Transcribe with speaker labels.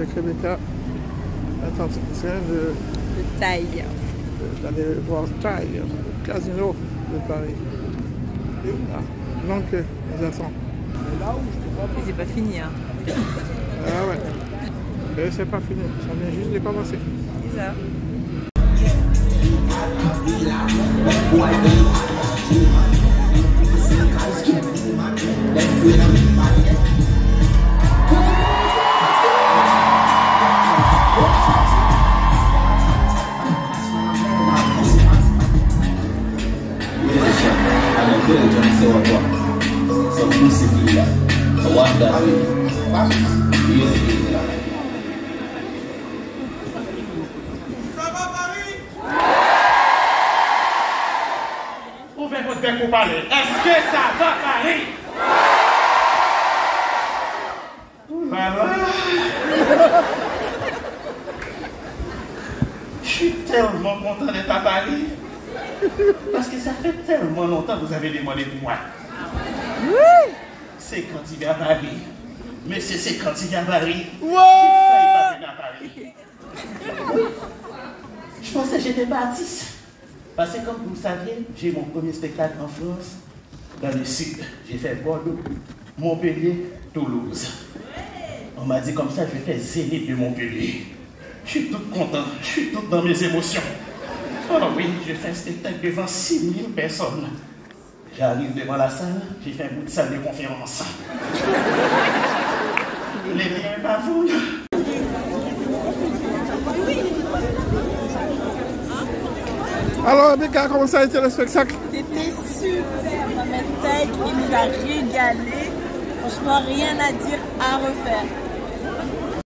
Speaker 1: avec Rebecca. Attends, c'est de
Speaker 2: De taille.
Speaker 1: d'aller voir Taille, le casino de Paris. Ah, donc, les enfants.
Speaker 2: Et c'est pas fini, hein.
Speaker 1: Ah ouais. Et c'est pas fini, ça vient juste de commencer.
Speaker 2: C'est ça.
Speaker 3: Pour parler? Est-ce que ça va, Paris? Je suis tellement content d'être à Paris. Parce que ça fait tellement longtemps que vous avez demandé de moi. C'est quand il vient à Paris. Monsieur, c'est quand il vient à Paris. À Paris. Je pensais que j'étais pas artiste. Parce que comme vous le saviez, j'ai mon premier spectacle en France, dans le sud. J'ai fait Bordeaux, Montpellier, Toulouse. On m'a dit comme ça, je vais faire Zénith de Montpellier. Je suis toute content, je suis toute dans mes émotions. Oh oui, j'ai fait un spectacle devant 6000 personnes. J'arrive devant la salle, j'ai fait un bout de salle de conférence. Les liens bavouillent.
Speaker 1: Alors, Rebecca, comment ça a été le spectacle?
Speaker 2: C'était super. Mohamed Taïk, il nous a régalé. Franchement, rien à dire, à refaire.